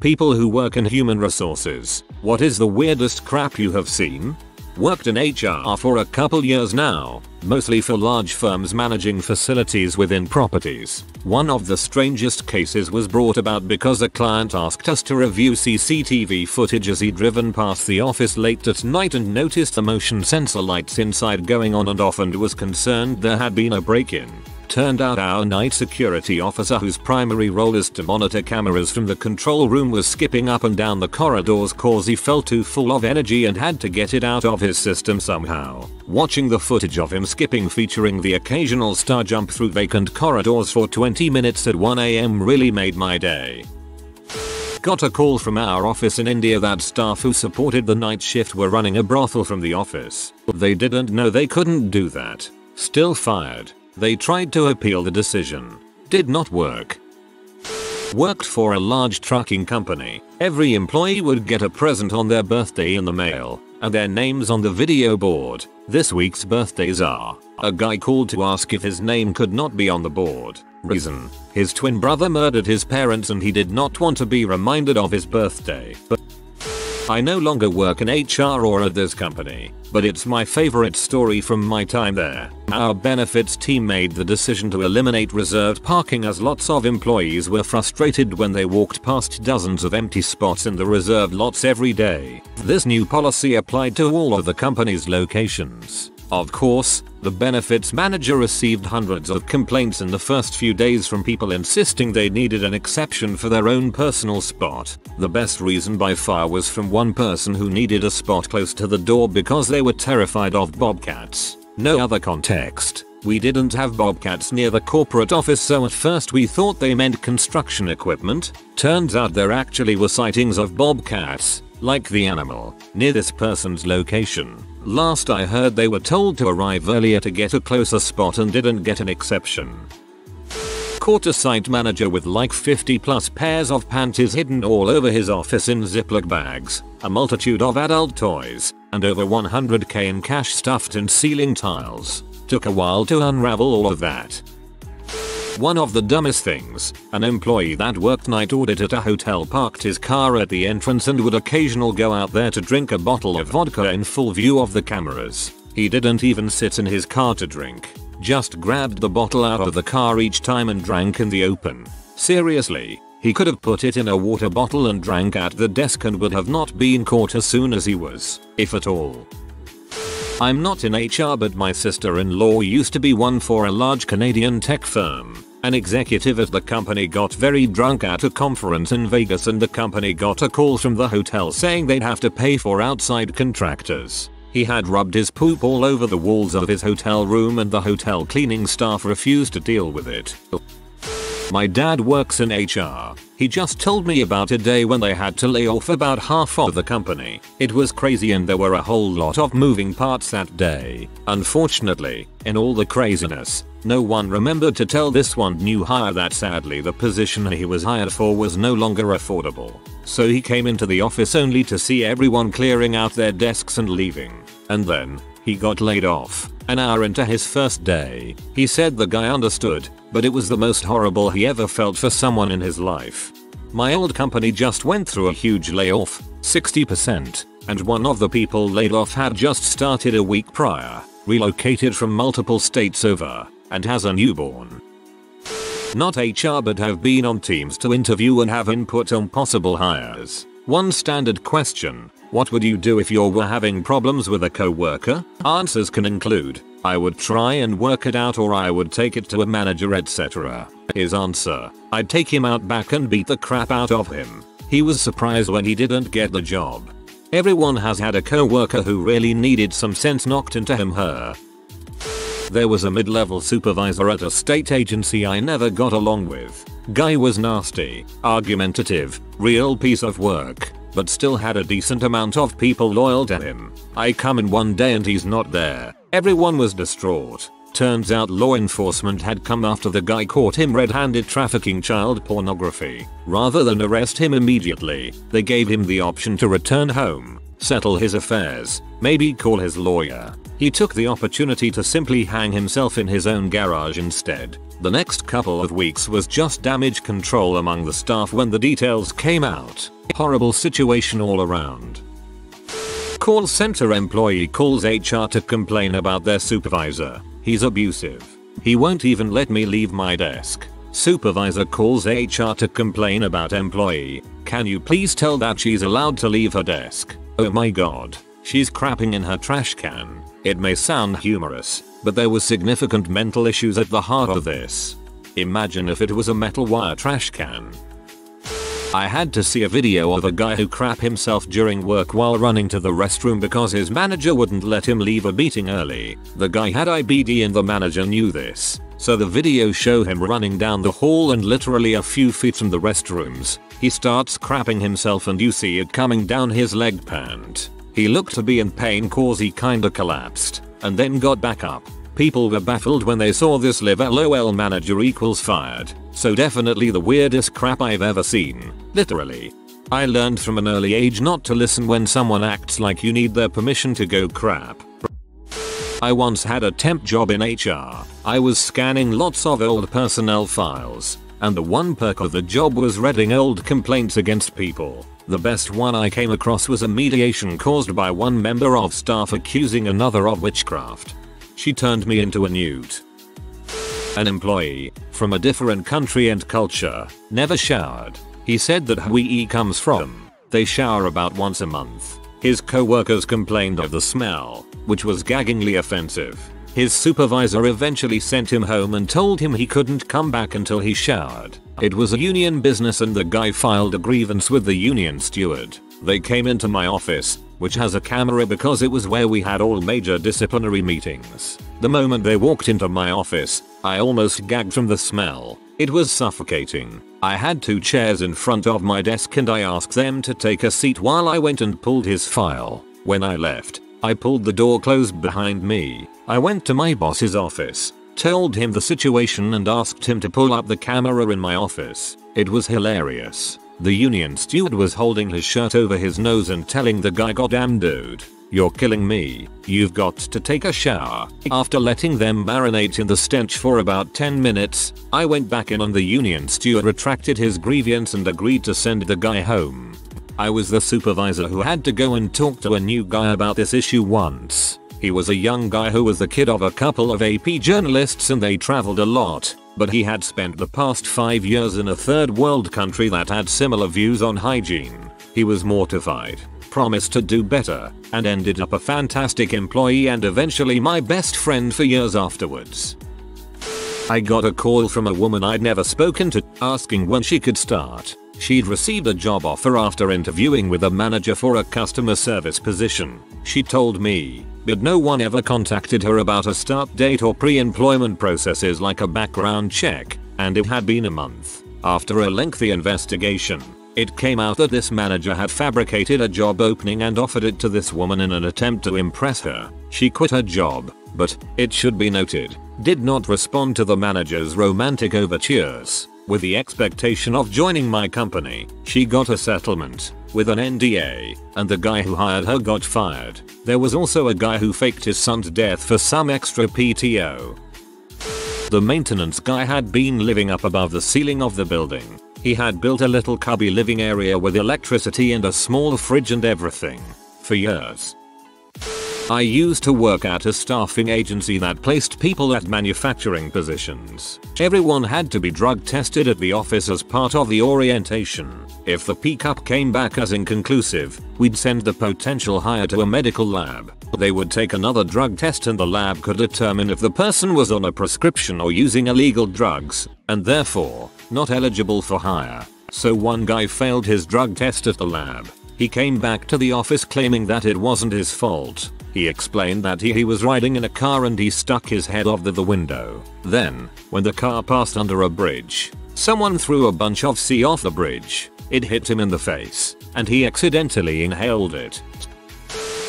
People who work in human resources, what is the weirdest crap you have seen? Worked in HR for a couple years now, mostly for large firms managing facilities within properties. One of the strangest cases was brought about because a client asked us to review CCTV footage as he'd driven past the office late at night and noticed the motion sensor lights inside going on and off and was concerned there had been a break-in. Turned out our night security officer whose primary role is to monitor cameras from the control room was skipping up and down the corridors cause he felt too full of energy and had to get it out of his system somehow. Watching the footage of him skipping featuring the occasional star jump through vacant corridors for 20 minutes at 1am really made my day. Got a call from our office in India that staff who supported the night shift were running a brothel from the office. They didn't know they couldn't do that. Still fired. They tried to appeal the decision. Did not work. Worked for a large trucking company. Every employee would get a present on their birthday in the mail, and their names on the video board. This week's birthdays are. A guy called to ask if his name could not be on the board. Reason. His twin brother murdered his parents and he did not want to be reminded of his birthday. But I no longer work in HR or at this company, but it's my favorite story from my time there. Our benefits team made the decision to eliminate reserved parking as lots of employees were frustrated when they walked past dozens of empty spots in the reserved lots every day. This new policy applied to all of the company's locations. Of course, the benefits manager received hundreds of complaints in the first few days from people insisting they needed an exception for their own personal spot. The best reason by far was from one person who needed a spot close to the door because they were terrified of bobcats. No other context. We didn't have bobcats near the corporate office so at first we thought they meant construction equipment. Turns out there actually were sightings of bobcats, like the animal, near this person's location. Last I heard they were told to arrive earlier to get a closer spot and didn't get an exception. Caught a site manager with like 50 plus pairs of panties hidden all over his office in Ziploc bags, a multitude of adult toys, and over 100k in cash stuffed in ceiling tiles. Took a while to unravel all of that. One of the dumbest things, an employee that worked night audit at a hotel parked his car at the entrance and would occasionally go out there to drink a bottle of vodka in full view of the cameras. He didn't even sit in his car to drink, just grabbed the bottle out of the car each time and drank in the open. Seriously, he could have put it in a water bottle and drank at the desk and would have not been caught as soon as he was, if at all. I'm not in HR but my sister-in-law used to be one for a large Canadian tech firm. An executive at the company got very drunk at a conference in Vegas and the company got a call from the hotel saying they'd have to pay for outside contractors. He had rubbed his poop all over the walls of his hotel room and the hotel cleaning staff refused to deal with it. My dad works in HR. He just told me about a day when they had to lay off about half of the company. It was crazy and there were a whole lot of moving parts that day. Unfortunately, in all the craziness, no one remembered to tell this one new hire that sadly the position he was hired for was no longer affordable. So he came into the office only to see everyone clearing out their desks and leaving. And then, he got laid off. An hour into his first day, he said the guy understood, but it was the most horrible he ever felt for someone in his life. My old company just went through a huge layoff, 60%, and one of the people laid off had just started a week prior, relocated from multiple states over, and has a newborn. Not HR but have been on teams to interview and have input on possible hires. One standard question, what would you do if you were having problems with a coworker? Answers can include, I would try and work it out or I would take it to a manager etc. His answer, I'd take him out back and beat the crap out of him. He was surprised when he didn't get the job. Everyone has had a coworker who really needed some sense knocked into him her. There was a mid-level supervisor at a state agency I never got along with. Guy was nasty, argumentative, real piece of work, but still had a decent amount of people loyal to him. I come in one day and he's not there. Everyone was distraught. Turns out law enforcement had come after the guy caught him red-handed trafficking child pornography. Rather than arrest him immediately, they gave him the option to return home, settle his affairs, maybe call his lawyer. He took the opportunity to simply hang himself in his own garage instead. The next couple of weeks was just damage control among the staff when the details came out. Horrible situation all around. Call center employee calls HR to complain about their supervisor. He's abusive. He won't even let me leave my desk. Supervisor calls HR to complain about employee. Can you please tell that she's allowed to leave her desk? Oh my god. She's crapping in her trash can. It may sound humorous, but there was significant mental issues at the heart of this. Imagine if it was a metal wire trash can. I had to see a video of a guy who crap himself during work while running to the restroom because his manager wouldn't let him leave a meeting early. The guy had IBD and the manager knew this. So the video show him running down the hall and literally a few feet from the restrooms, he starts crapping himself and you see it coming down his leg pant. He looked to be in pain cause he kinda collapsed, and then got back up. People were baffled when they saw this live lol manager equals fired, so definitely the weirdest crap I've ever seen, literally. I learned from an early age not to listen when someone acts like you need their permission to go crap. I once had a temp job in HR. I was scanning lots of old personnel files, and the one perk of the job was reading old complaints against people. The best one I came across was a mediation caused by one member of staff accusing another of witchcraft. She turned me into a newt. An employee, from a different country and culture, never showered. He said that Hawaii comes from, they shower about once a month. His co-workers complained of the smell, which was gaggingly offensive. His supervisor eventually sent him home and told him he couldn't come back until he showered. It was a union business and the guy filed a grievance with the union steward. They came into my office, which has a camera because it was where we had all major disciplinary meetings. The moment they walked into my office, I almost gagged from the smell. It was suffocating. I had two chairs in front of my desk and I asked them to take a seat while I went and pulled his file. When I left, I pulled the door closed behind me. I went to my boss's office, told him the situation and asked him to pull up the camera in my office. It was hilarious. The union steward was holding his shirt over his nose and telling the guy goddamn dude, you're killing me. You've got to take a shower. After letting them marinate in the stench for about 10 minutes, I went back in and the union steward retracted his grievance and agreed to send the guy home. I was the supervisor who had to go and talk to a new guy about this issue once. He was a young guy who was the kid of a couple of AP journalists and they traveled a lot but he had spent the past 5 years in a third world country that had similar views on hygiene. He was mortified, promised to do better, and ended up a fantastic employee and eventually my best friend for years afterwards. I got a call from a woman I'd never spoken to, asking when she could start. She'd received a job offer after interviewing with a manager for a customer service position. She told me, but no one ever contacted her about a start date or pre-employment processes like a background check, and it had been a month. After a lengthy investigation, it came out that this manager had fabricated a job opening and offered it to this woman in an attempt to impress her. She quit her job, but, it should be noted, did not respond to the manager's romantic overtures. With the expectation of joining my company, she got a settlement with an NDA, and the guy who hired her got fired. There was also a guy who faked his son's death for some extra PTO. The maintenance guy had been living up above the ceiling of the building. He had built a little cubby living area with electricity and a small fridge and everything. For years. I used to work at a staffing agency that placed people at manufacturing positions. Everyone had to be drug tested at the office as part of the orientation. If the pickup came back as inconclusive, we'd send the potential hire to a medical lab. They would take another drug test and the lab could determine if the person was on a prescription or using illegal drugs, and therefore, not eligible for hire. So one guy failed his drug test at the lab. He came back to the office claiming that it wasn't his fault. He explained that he, was riding in a car and he stuck his head off the, the window. Then, when the car passed under a bridge, someone threw a bunch of sea off the bridge. It hit him in the face, and he accidentally inhaled it.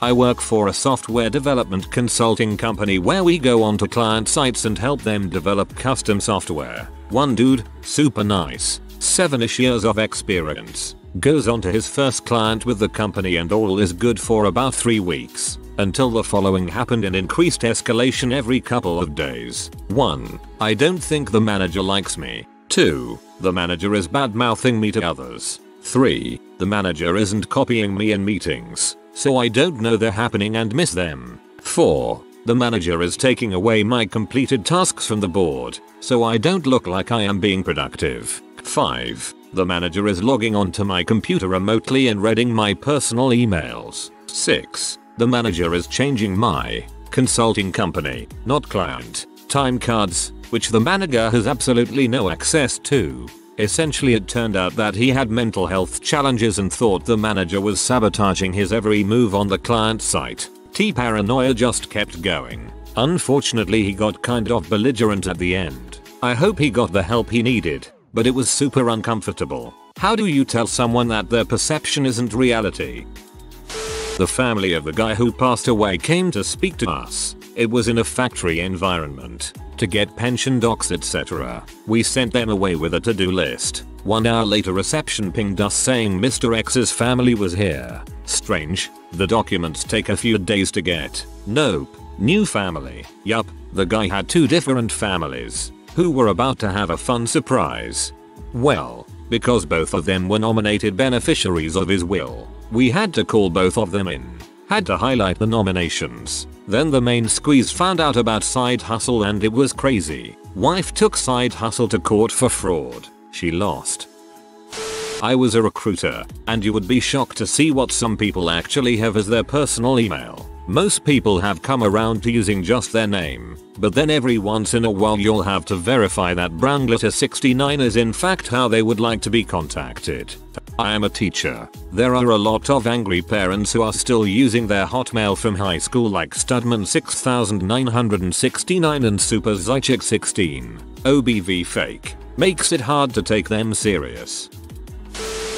I work for a software development consulting company where we go onto client sites and help them develop custom software. One dude, super nice, 7ish years of experience, goes on to his first client with the company and all is good for about 3 weeks. Until the following happened in increased escalation every couple of days. 1. I don't think the manager likes me. 2. The manager is bad mouthing me to others. 3. The manager isn't copying me in meetings, so I don't know they're happening and miss them. 4. The manager is taking away my completed tasks from the board, so I don't look like I am being productive. 5. The manager is logging onto my computer remotely and reading my personal emails. 6. The manager is changing my consulting company, not client, time cards, which the manager has absolutely no access to. Essentially it turned out that he had mental health challenges and thought the manager was sabotaging his every move on the client site. T paranoia just kept going. Unfortunately he got kind of belligerent at the end. I hope he got the help he needed, but it was super uncomfortable. How do you tell someone that their perception isn't reality? The family of the guy who passed away came to speak to us. It was in a factory environment. To get pension docs etc. We sent them away with a to-do list. One hour later reception pinged us saying Mr. X's family was here. Strange. The documents take a few days to get. Nope. New family. Yup. The guy had two different families. Who were about to have a fun surprise. Well, because both of them were nominated beneficiaries of his will, we had to call both of them in. Had to highlight the nominations. Then the main squeeze found out about side hustle and it was crazy. Wife took side hustle to court for fraud. She lost. I was a recruiter, and you would be shocked to see what some people actually have as their personal email. Most people have come around to using just their name, but then every once in a while you'll have to verify that Brownglitter69 is in fact how they would like to be contacted. I am a teacher. There are a lot of angry parents who are still using their hotmail from high school like Studman 6969 and Super Zychik 16. OBV fake. Makes it hard to take them serious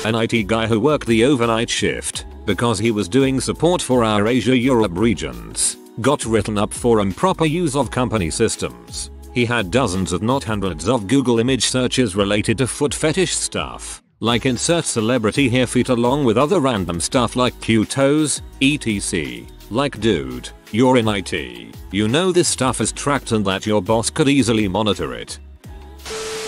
an IT guy who worked the overnight shift because he was doing support for our Asia Europe regions, got written up for improper use of company systems. He had dozens if not hundreds of Google image searches related to foot fetish stuff, like insert celebrity hair feet along with other random stuff like cute toes, etc. Like dude, you're in IT. You know this stuff is tracked and that your boss could easily monitor it.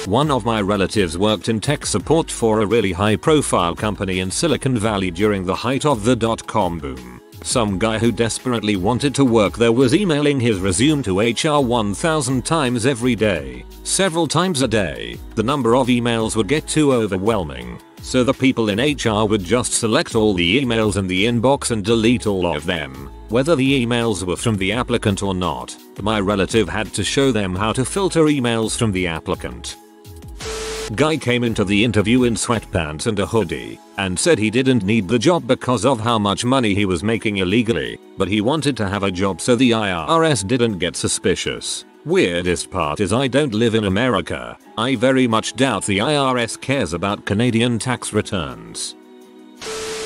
One of my relatives worked in tech support for a really high profile company in Silicon Valley during the height of the dot-com boom. Some guy who desperately wanted to work there was emailing his resume to HR 1000 times every day. Several times a day, the number of emails would get too overwhelming. So the people in HR would just select all the emails in the inbox and delete all of them. Whether the emails were from the applicant or not, my relative had to show them how to filter emails from the applicant. Guy came into the interview in sweatpants and a hoodie and said he didn't need the job because of how much money he was making illegally, but he wanted to have a job so the IRS didn't get suspicious. Weirdest part is I don't live in America. I very much doubt the IRS cares about Canadian tax returns.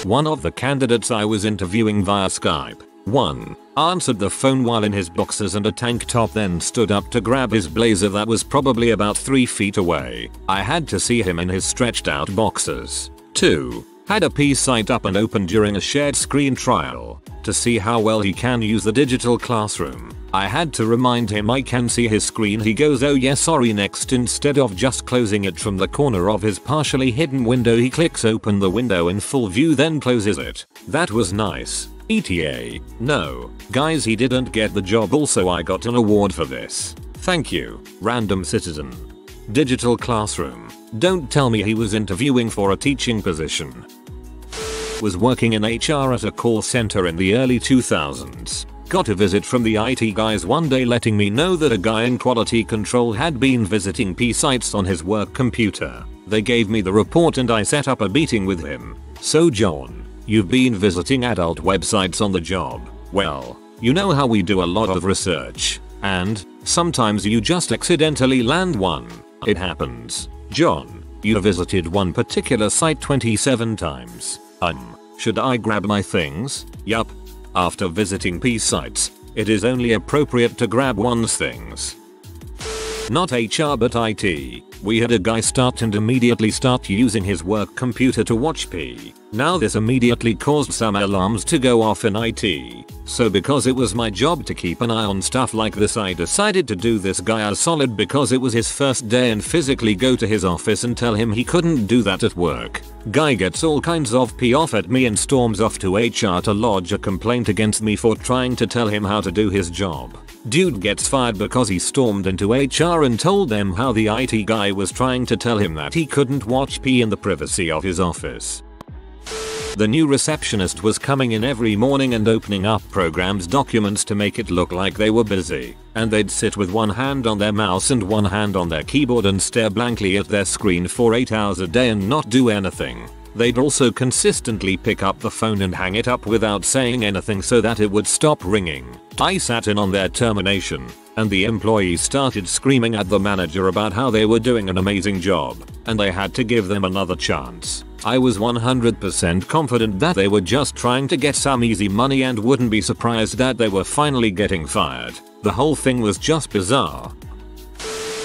One of the candidates I was interviewing via Skype 1. Answered the phone while in his boxers and a tank top then stood up to grab his blazer that was probably about 3 feet away. I had to see him in his stretched out boxers. 2. Had a P site up and open during a shared screen trial to see how well he can use the digital classroom. I had to remind him I can see his screen he goes oh yeah sorry next instead of just closing it from the corner of his partially hidden window he clicks open the window in full view then closes it. That was nice. ETA. No. Guys he didn't get the job also I got an award for this. Thank you. Random citizen. Digital classroom. Don't tell me he was interviewing for a teaching position. Was working in HR at a call center in the early 2000s. Got a visit from the IT guys one day letting me know that a guy in quality control had been visiting P sites on his work computer. They gave me the report and I set up a meeting with him. So John, You've been visiting adult websites on the job. Well, you know how we do a lot of research. And, sometimes you just accidentally land one. It happens. John, you visited one particular site 27 times. Um, should I grab my things? Yup. After visiting P sites, it is only appropriate to grab one's things. Not HR but IT. We had a guy start and immediately start using his work computer to watch P. Now this immediately caused some alarms to go off in IT. So because it was my job to keep an eye on stuff like this I decided to do this guy a solid because it was his first day and physically go to his office and tell him he couldn't do that at work. Guy gets all kinds of P off at me and storms off to HR to lodge a complaint against me for trying to tell him how to do his job. Dude gets fired because he stormed into HR and told them how the IT guy was trying to tell him that he couldn't watch P in the privacy of his office. The new receptionist was coming in every morning and opening up programs documents to make it look like they were busy. And they'd sit with one hand on their mouse and one hand on their keyboard and stare blankly at their screen for 8 hours a day and not do anything. They'd also consistently pick up the phone and hang it up without saying anything so that it would stop ringing. I sat in on their termination, and the employees started screaming at the manager about how they were doing an amazing job, and they had to give them another chance. I was 100% confident that they were just trying to get some easy money and wouldn't be surprised that they were finally getting fired. The whole thing was just bizarre.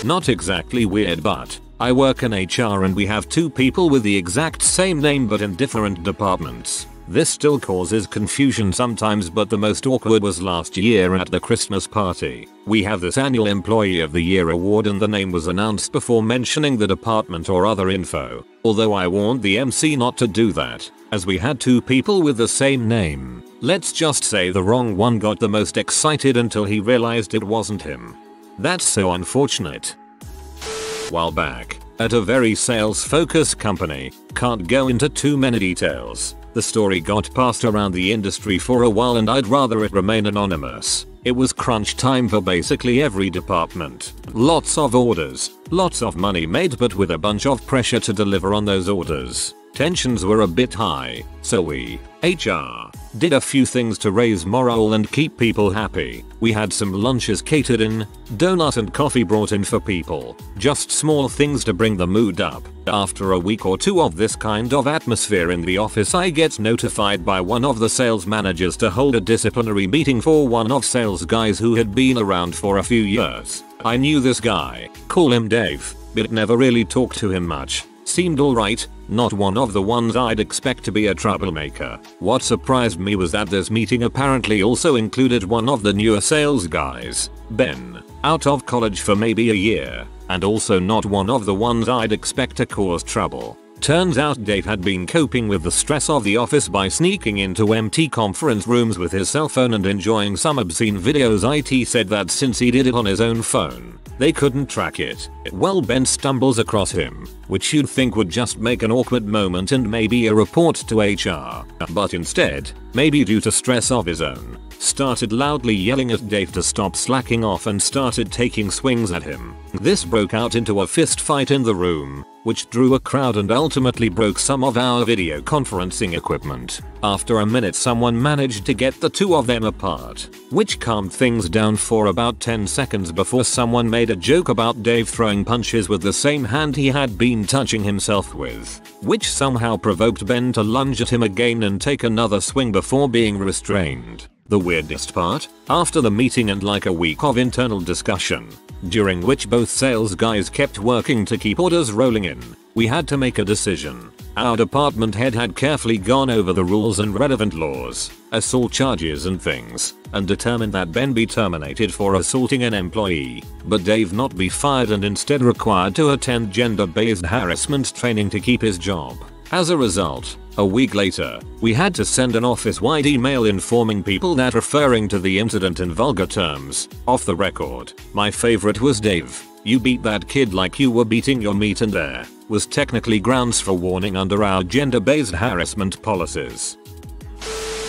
Not exactly weird but I work in HR and we have two people with the exact same name but in different departments. This still causes confusion sometimes but the most awkward was last year at the Christmas party. We have this annual Employee of the Year award and the name was announced before mentioning the department or other info. Although I warned the MC not to do that, as we had two people with the same name. Let's just say the wrong one got the most excited until he realized it wasn't him. That's so unfortunate. While back, at a very sales focused company, can't go into too many details. The story got passed around the industry for a while and I'd rather it remain anonymous. It was crunch time for basically every department. Lots of orders, lots of money made but with a bunch of pressure to deliver on those orders. Tensions were a bit high, so we, HR, did a few things to raise morale and keep people happy. We had some lunches catered in, donut and coffee brought in for people. Just small things to bring the mood up. After a week or two of this kind of atmosphere in the office I get notified by one of the sales managers to hold a disciplinary meeting for one of sales guys who had been around for a few years. I knew this guy, call him Dave, but never really talked to him much. Seemed alright, not one of the ones I'd expect to be a troublemaker. What surprised me was that this meeting apparently also included one of the newer sales guys, Ben, out of college for maybe a year, and also not one of the ones I'd expect to cause trouble. Turns out Dave had been coping with the stress of the office by sneaking into empty conference rooms with his cell phone and enjoying some obscene videos IT said that since he did it on his own phone, they couldn't track it. Well Ben stumbles across him, which you'd think would just make an awkward moment and maybe a report to HR. But instead, maybe due to stress of his own, started loudly yelling at Dave to stop slacking off and started taking swings at him. This broke out into a fist fight in the room, which drew a crowd and ultimately broke some of our video conferencing equipment. After a minute someone managed to get the two of them apart, which calmed things down for about 10 seconds before someone made a joke about Dave throwing punches with the same hand he had been touching himself with, which somehow provoked Ben to lunge at him again and take another swing before being restrained. The weirdest part? After the meeting and like a week of internal discussion, during which both sales guys kept working to keep orders rolling in, we had to make a decision. Our department head had carefully gone over the rules and relevant laws, assault charges and things, and determined that Ben be terminated for assaulting an employee, but Dave not be fired and instead required to attend gender-based harassment training to keep his job. As a result, a week later, we had to send an office-wide email informing people that referring to the incident in vulgar terms, off the record, my favorite was Dave, you beat that kid like you were beating your meat and there, was technically grounds for warning under our gender-based harassment policies.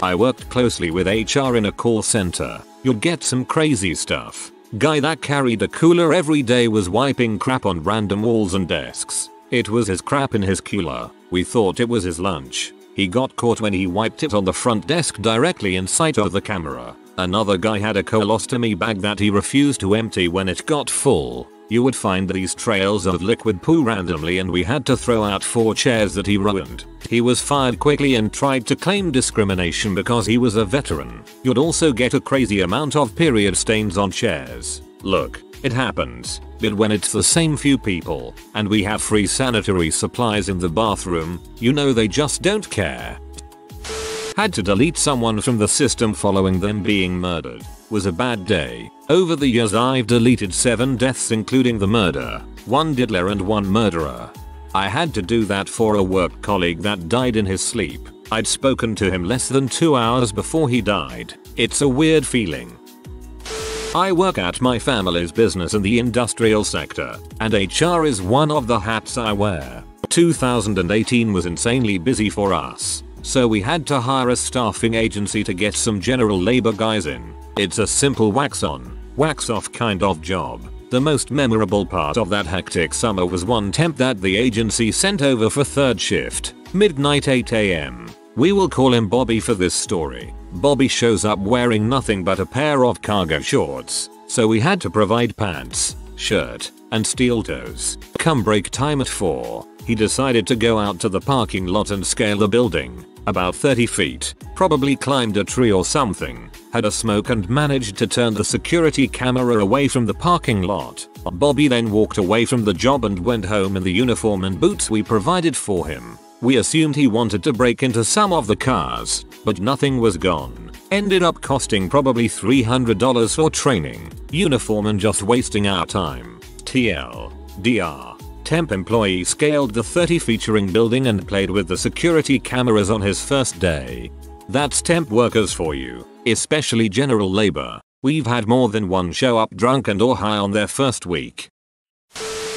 I worked closely with HR in a call center. You'll get some crazy stuff. Guy that carried a cooler every day was wiping crap on random walls and desks. It was his crap in his cooler. We thought it was his lunch. He got caught when he wiped it on the front desk directly in sight of the camera. Another guy had a colostomy bag that he refused to empty when it got full. You would find these trails of liquid poo randomly and we had to throw out 4 chairs that he ruined. He was fired quickly and tried to claim discrimination because he was a veteran. You'd also get a crazy amount of period stains on chairs. Look, It happens, but when it's the same few people, and we have free sanitary supplies in the bathroom, you know they just don't care. Had to delete someone from the system following them being murdered. Was a bad day. Over the years I've deleted 7 deaths including the murder, 1 diddler and 1 murderer. I had to do that for a work colleague that died in his sleep. I'd spoken to him less than 2 hours before he died. It's a weird feeling. I work at my family's business in the industrial sector, and HR is one of the hats I wear. 2018 was insanely busy for us. So we had to hire a staffing agency to get some general labor guys in. It's a simple wax on, wax off kind of job. The most memorable part of that hectic summer was one temp that the agency sent over for third shift, midnight 8am. We will call him Bobby for this story. Bobby shows up wearing nothing but a pair of cargo shorts, so we had to provide pants, shirt, and steel toes. Come break time at 4, he decided to go out to the parking lot and scale the building about 30 feet, probably climbed a tree or something, had a smoke and managed to turn the security camera away from the parking lot. Bobby then walked away from the job and went home in the uniform and boots we provided for him. We assumed he wanted to break into some of the cars, but nothing was gone. Ended up costing probably $300 for training, uniform and just wasting our time. TL. DR temp employee scaled the 30 featuring building and played with the security cameras on his first day. That's temp workers for you, especially general labor. We've had more than one show up drunk and or high on their first week.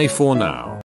Bye for now.